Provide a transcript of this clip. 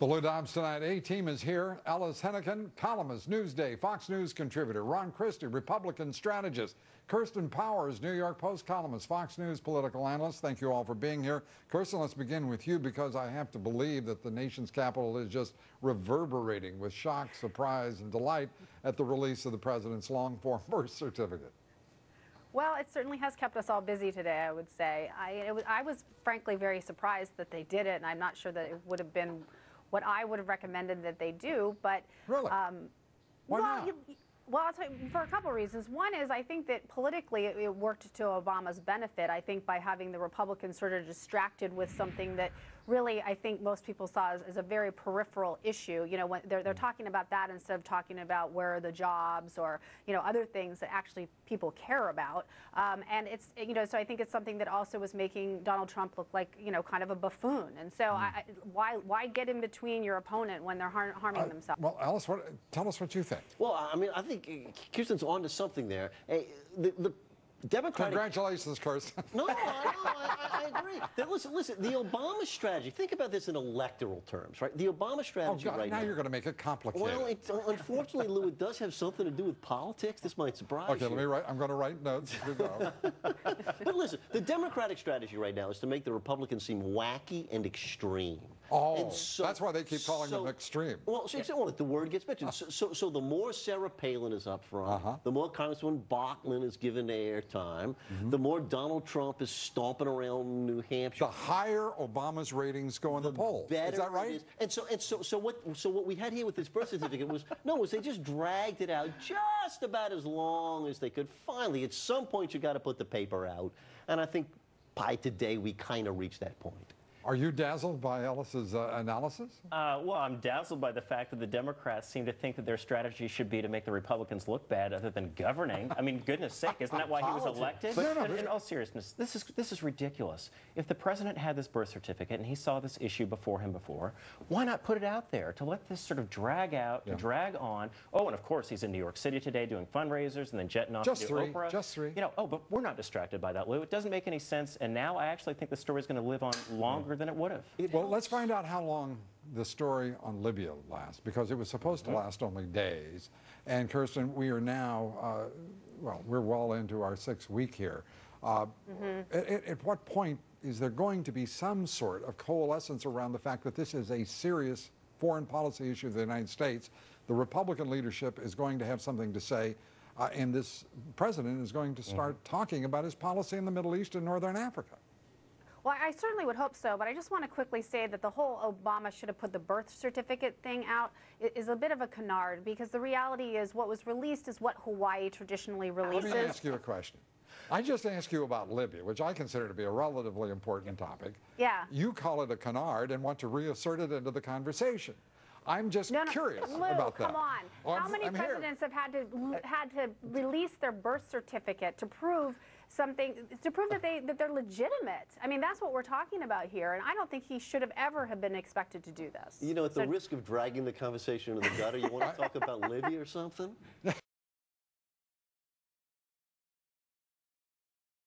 The Lou Dobbs Tonight A team is here. Ellis Henican, columnist, Newsday, Fox News contributor. Ron Christie, Republican strategist. Kirsten Powers, New York Post columnist, Fox News political analyst. Thank you all for being here. Kirsten, let's begin with you because I have to believe that the nation's capital is just reverberating with shock, surprise, and delight at the release of the president's long form birth certificate. Well, it certainly has kept us all busy today, I would say. I, was, I was frankly very surprised that they did it, and I'm not sure that it would have been what I would have recommended that they do. But really, um, why well, not? You, well, I'll tell you, for a couple of reasons. One is I think that politically it, it, worked to Obama's benefit. I think by having the Republicans sort of distracted with something that really I think most people saw as, as a very peripheral issue. You know, when they're, they're talking about that instead of talking about where are the jobs or, you know, other things that actually people care about. Um, and it's, you know, so I think it's something that also was making Donald Trump look like, you know, kind of a buffoon. And so mm. I, why, why get in between your opponent when they're har harming uh, themselves? Well, Ellis, what, tell us what you think. Well, I mean, I think Kirsten's on to something there. Hey, the, the Democratic. Congratulations, Kirsten. no, no, I, I, agree. listen, listen. The Obama strategy. Think about this in electoral terms, right? The Obama oh, strategy oh, God, right now. Now you're going to make it complicated. Well, it, uh, unfortunately, Lou, it does have something to do with politics. This might surprise okay, you. Okay, let me write. I'm going to write notes. but listen, the Democratic strategy right now is to make the Republicans seem wacky and extreme. Oh, so, that's why they keep calling so, them extreme. Well, so, well, the word gets mentioned. So, so, so, the more Sarah Palin is up front, uh -huh. the more Congressman Bachmann is given airtime, mm -hmm. the more Donald Trump is stomping around New Hampshire. The higher Obama's ratings go in the, the polls. Better is that right? Is. And so, and so, so what? So what we had here with this birth certificate was no, was they just dragged it out just about as long as they could. Finally, at some point, you got to put the paper out, and I think by today we kind of reached that point. Are you dazzled by Ellis's uh, analysis? Uh, well, I'm dazzled by the fact that the Democrats seem to think that their strategy should be to make the Republicans look bad other than governing. I mean, goodness sake, isn't that why he was elected? But, no, no, in all seriousness, this is, this is ridiculous. If the president had this birth certificate and he saw this issue before him before, why not put it out there to let this sort of drag out, yeah. drag on? Oh, and of course, he's in New York City today doing fundraisers and then jetting off just to three, Oprah. Just three. You know, oh, but we're not distracted by that, Lou. It doesn't make any sense. And now I actually think the story is going to live on longer than it would have. It well, let's find out how long the story on Libya lasts, because it was supposed to mm-hmm. last only days. And Kirsten, we are now, uh, well, we're well into our sixth week here. Uh, mm-hmm. at, at what point is there going to be some sort of coalescence around the fact that this is a serious foreign policy issue of the United States? The Republican leadership is going to have something to say. Uh, and this president is going to start mm-hmm. talking about his policy in the Middle East and Northern Africa. Well, I certainly would hope so, but I just want to quickly say that the whole Obama should have put the birth certificate thing out is a bit of a canard because the reality is what was released is what Hawaii traditionally releases. Let me ask you a question. I just asked you about Libya, which I consider to be a relatively important topic. Yeah. You call it a canard and want to reassert it into the conversation. I'm just no, no, curious Lou, about that. come on. Oh, How many I'm presidents here. have had to had to release their birth certificate to prove something to prove that they that they're legitimate. I mean, that's what we're talking about here, and I don't think he should have ever have been expected to do this. You know, at so, the risk of dragging the conversation into the gutter, you want to talk about Libya or something?